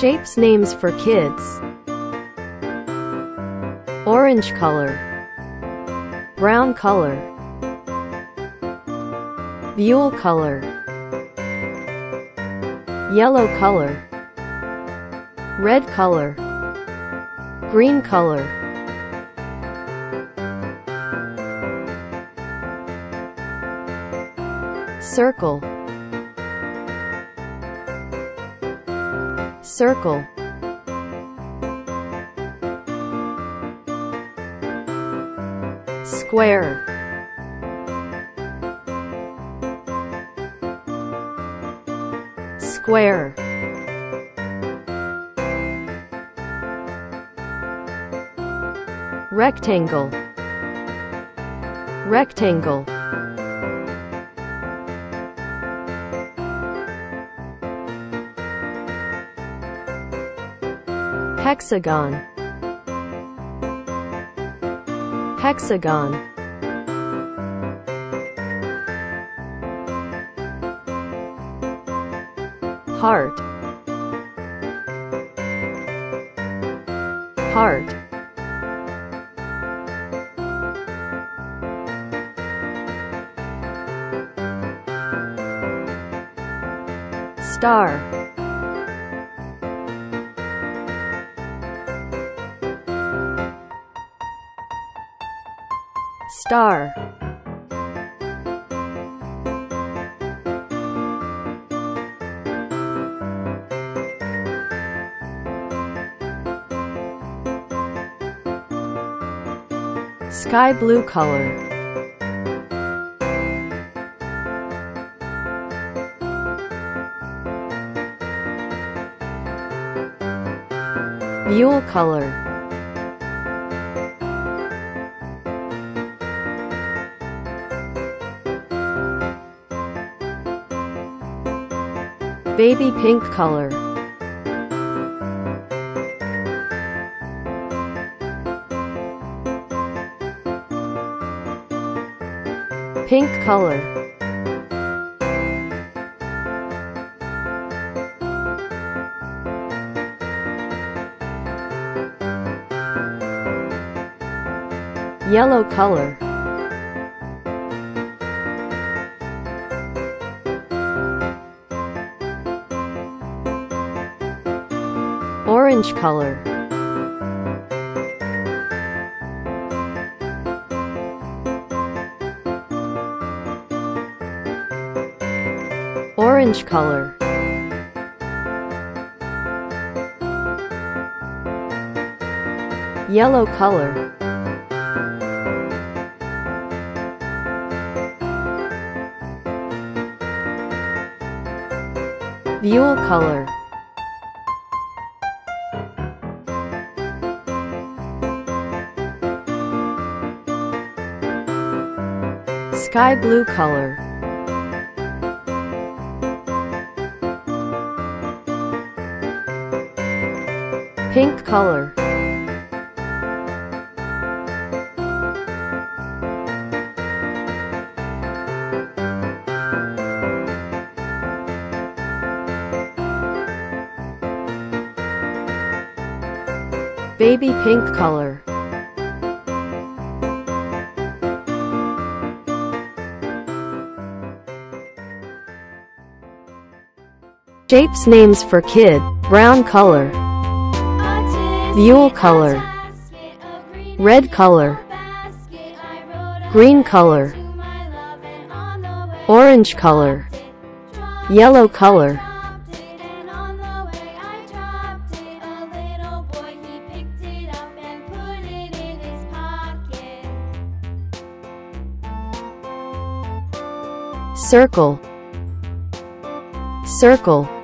Shapes names for kids. Orange color. Brown color. Buhl color. Yellow color. Red color. Green color. Circle. Circle. Square. Square. Rectangle. Rectangle. Hexagon. Hexagon. Heart. Heart. Star. Star. Sky blue color. Buhl color. Baby pink color. Pink color. Yellow color. Orange color. Orange color. Yellow color. Buhl color. Sky blue color. Pink color. Baby pink color. Shapes names for kid. Brown color. Buhl color. Red color. Green color. Orange color. Yellow color. Circle. Circle.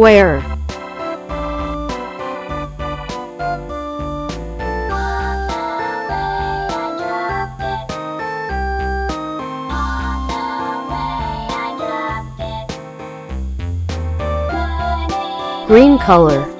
square. Green color.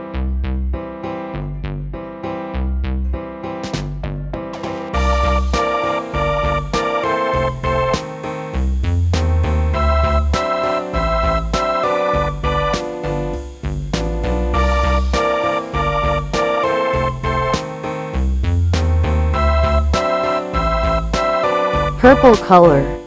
purple color.